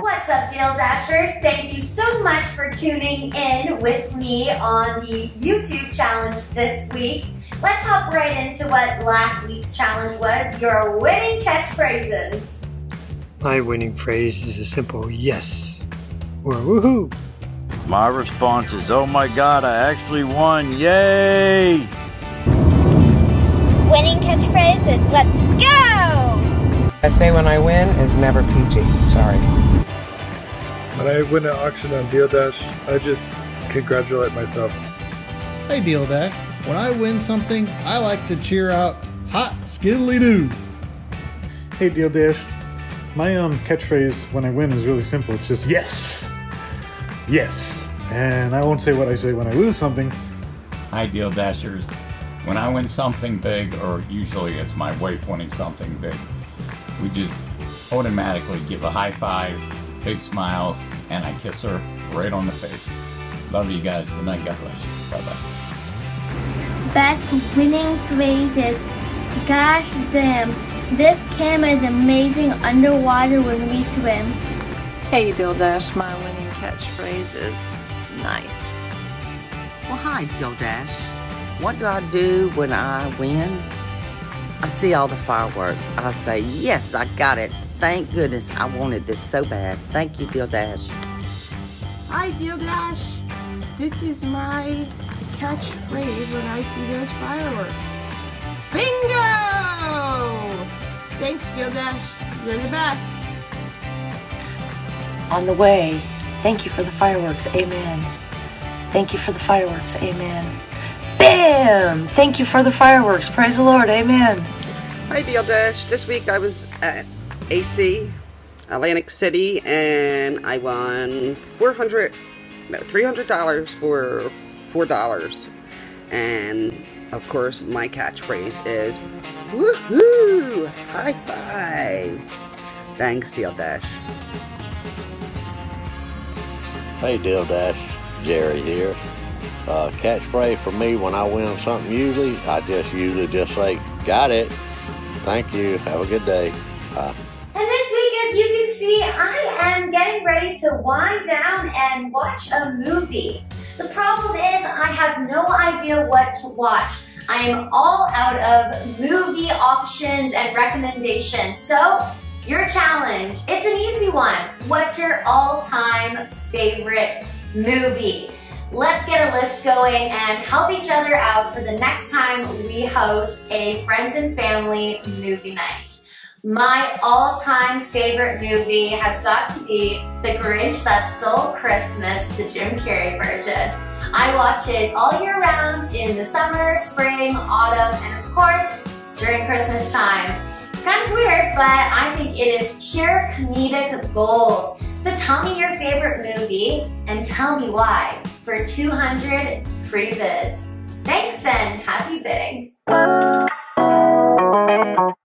What's up, Deal Dashers? Thank you so much for tuning in with me on the YouTube challenge this week. Let's hop right into what last week's challenge was, your winning catchphrases. My winning phrase is a simple yes or woohoo. My response is, oh my god, I actually won, yay! Winning catchphrase is let's go! I say when I win is never PG, sorry. When I win an auction on Deal Dash, I just congratulate myself. Hey Deal Dash, when I win something, I like to cheer out hot skiddly doo. Hey Deal Dash, my um catchphrase when I win is really simple. It's just yes, yes, and I won't say what I say when I lose something. Hi Deal Dashers. When I win something big, or usually it's my wife winning something big, we just automatically give a high five, big smiles, and I kiss her right on the face. Love you guys. Good night. God bless you. Bye bye. Best winning phrase is Gosh damn, this camera is amazing underwater when we swim. Hey DealDash, my winning catchphrase is nice. Well, hi DealDash. What do I do when I win? I see all the fireworks. I say, yes, I got it. Thank goodness I wanted this so bad. Thank you, Deal Dash. Hi, Deal Dash. This is my catchphrase when I see those fireworks. Bingo! Thanks, Deal Dash. You're the best. On the way, thank you for the fireworks. Amen. Thank you for the fireworks. Amen. Bam! Thank you for the fireworks. Praise the Lord. Amen. Hi, Deal Dash. This week I was at AC, Atlantic City, and I won 400 no, $300 for $4. And, of course, my catchphrase is, Woohoo! High five! Thanks, Deal Dash. Hey, Deal Dash. Jerry here. Uh, catchphrase for me when I win something usually, I just usually just say, got it. Thank you. Have a good day. Bye. You can see, I am getting ready to wind down and watch a movie. The problem is I have no idea what to watch. I am all out of movie options and recommendations. So, your challenge, it's an easy one. What's your all-time favorite movie? Let's get a list going and help each other out for the next time we host a friends and family movie night. My all-time favorite movie has got to be The Grinch That Stole Christmas, the Jim Carrey version. I watch it all year round in the summer, spring, autumn, and of course, during Christmas time. It's kind of weird, but I think it is pure comedic gold. So tell me your favorite movie and tell me why for 200 free bids. Thanks and happy bidding.